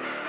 Drifting